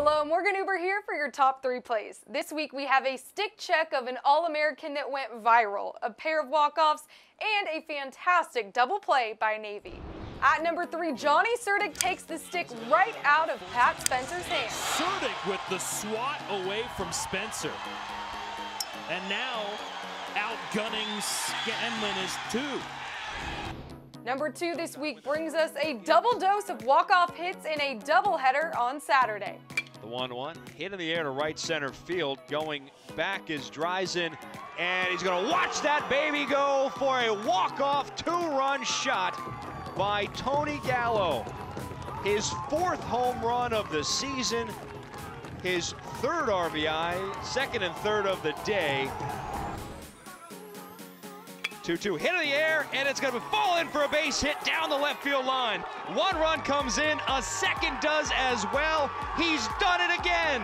Hello, Morgan Uber here for your top three plays. This week we have a stick check of an All-American that went viral, a pair of walk-offs, and a fantastic double play by Navy. At number three, Johnny Surdick takes the stick right out of Pat Spencer's hand. Surdick with the swat away from Spencer. And now outgunning Scanlon is two. Number two this week brings us a double dose of walk-off hits in a doubleheader on Saturday. The 1-1 hit in the air to right center field. Going back is Dreisen, and he's going to watch that baby go for a walk-off two-run shot by Tony Gallo. His fourth home run of the season, his third RBI, second and third of the day. 2-2 hit in the air, and it's going to fall in for a base hit down the left field line. One run comes in, a second does as well. He's done it again.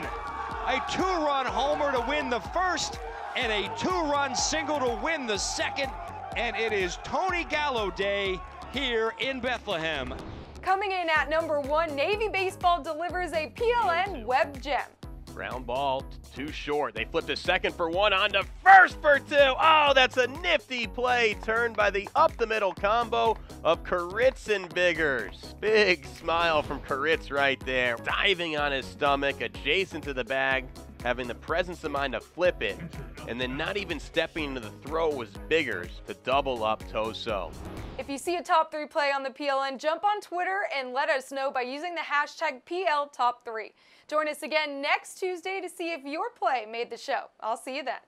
A two-run homer to win the first, and a two-run single to win the second, and it is Tony Gallo Day here in Bethlehem. Coming in at number one, Navy Baseball delivers a PLN web gem. Ground ball too short. They flipped a second for one on to first for two. Oh, that's a nifty play turned by the up the middle combo of Koritz and Biggers. Big smile from Koritz right there. Diving on his stomach, adjacent to the bag, having the presence of mind to flip it, and then not even stepping into the throw was Biggers to double up Toso. If you see a top three play on the PLN, jump on Twitter and let us know by using the hashtag PL Top 3. Join us again next Tuesday to see if your play made the show. I'll see you then.